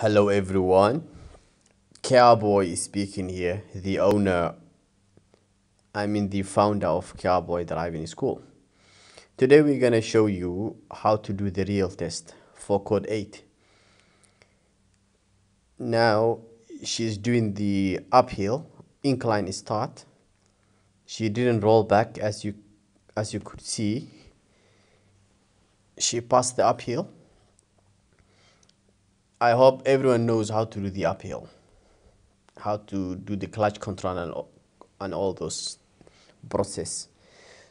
Hello everyone, Cowboy speaking here, the owner, I mean the founder of Cowboy Driving School. Today we're gonna show you how to do the real test for code 8. Now she's doing the uphill incline start. She didn't roll back as you as you could see. She passed the uphill I hope everyone knows how to do the uphill, how to do the clutch control and, and all those process.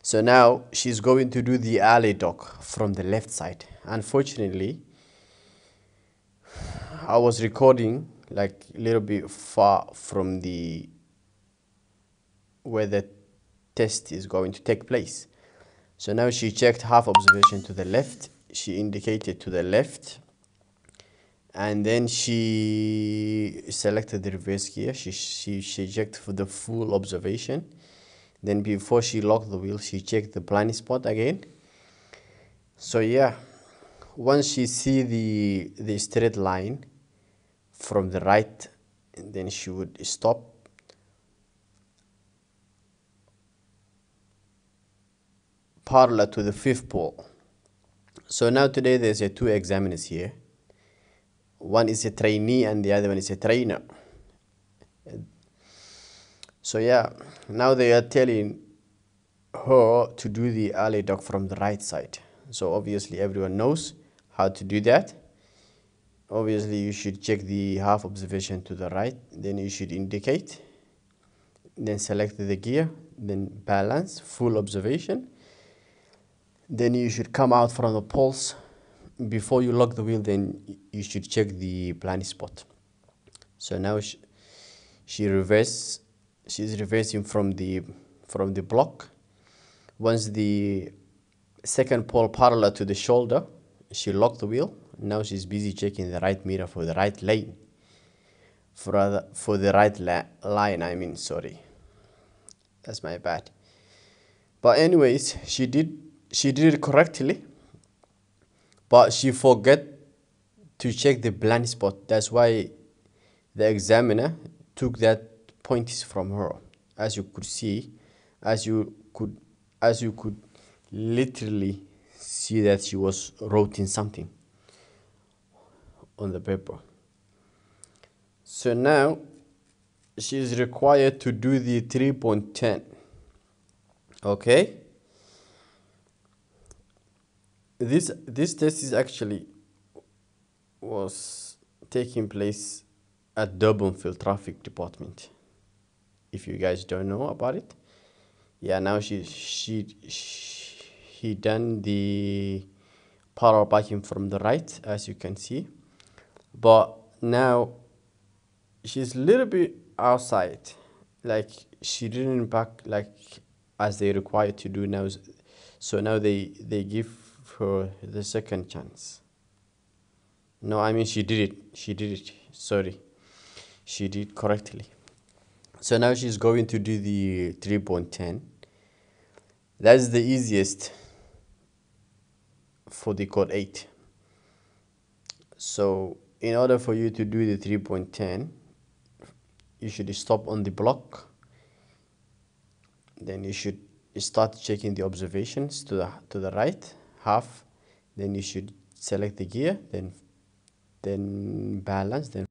So now she's going to do the alley dock from the left side. Unfortunately, I was recording like a little bit far from the where the test is going to take place. So now she checked half observation to the left. She indicated to the left and then she selected the reverse gear she, she, she checked for the full observation. Then before she locked the wheel she checked the blind spot again. So yeah. Once she see the the straight line from the right then she would stop. Parallel to the fifth pole. So now today there's a two examiners here one is a trainee and the other one is a trainer. So yeah now they are telling her to do the alley dock from the right side. So obviously everyone knows how to do that. Obviously you should check the half observation to the right then you should indicate then select the gear then balance full observation. Then you should come out from the poles before you lock the wheel then you should check the blind spot. So now she, she reverse she's reversing from the from the block. Once the second pole parallel to the shoulder she locked the wheel. Now she's busy checking the right mirror for the right lane. For other, for the right line i mean sorry. That's my bad. But anyways she did she did it correctly but she forget to check the blind spot. That's why the examiner took that points from her. As you could see as you could as you could literally see that she was writing something on the paper. So now she is required to do the 3.10 okay this this test is actually was taking place at Durbanville Traffic Department. If you guys don't know about it, yeah, now she she, she he done the parallel parking from the right, as you can see, but now she's a little bit outside, like she didn't back like as they required to do now. So now they they give for the second chance. No, I mean she did it. She did it. Sorry. She did correctly. So now she's going to do the 3.10. That's the easiest for the code 8. So in order for you to do the 3.10, you should stop on the block. Then you should start checking the observations to the to the right half then you should select the gear then then balance then